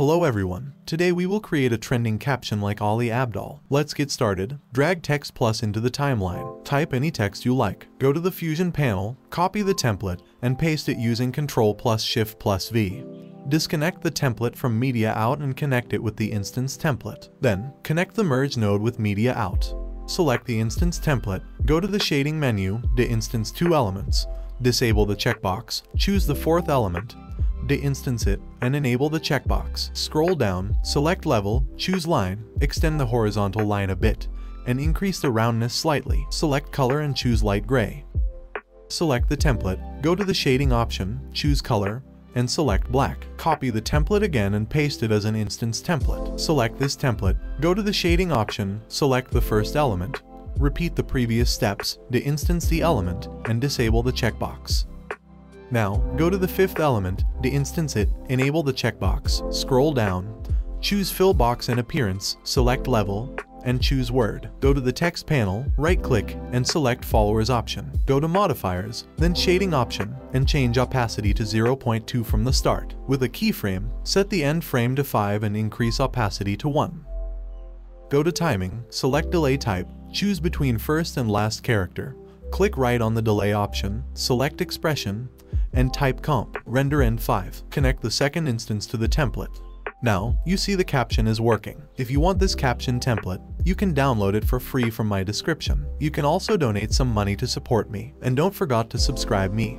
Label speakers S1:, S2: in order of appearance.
S1: Hello everyone. Today we will create a trending caption like Ali Abdaal. Let's get started. Drag Text Plus into the timeline. Type any text you like. Go to the Fusion panel, copy the template, and paste it using Ctrl plus Shift plus V. Disconnect the template from Media Out and connect it with the instance template. Then, connect the Merge node with Media Out. Select the instance template, go to the shading menu, de-instance two elements, disable the checkbox, choose the fourth element, de-instance it, and enable the checkbox. Scroll down, select level, choose line, extend the horizontal line a bit, and increase the roundness slightly. Select color and choose light gray. Select the template, go to the shading option, choose color, and select black. Copy the template again and paste it as an instance template. Select this template, go to the shading option, select the first element, repeat the previous steps, de-instance the element, and disable the checkbox. Now, go to the fifth element, de-instance it, enable the checkbox, scroll down, choose fill box and appearance, select level, and choose word. Go to the text panel, right click, and select followers option. Go to modifiers, then shading option, and change opacity to 0.2 from the start. With a keyframe, set the end frame to 5 and increase opacity to 1. Go to timing, select delay type, choose between first and last character. Click right on the delay option, select expression, and type comp, render n5. Connect the second instance to the template. Now, you see the caption is working. If you want this caption template, you can download it for free from my description. You can also donate some money to support me, and don't forget to subscribe me.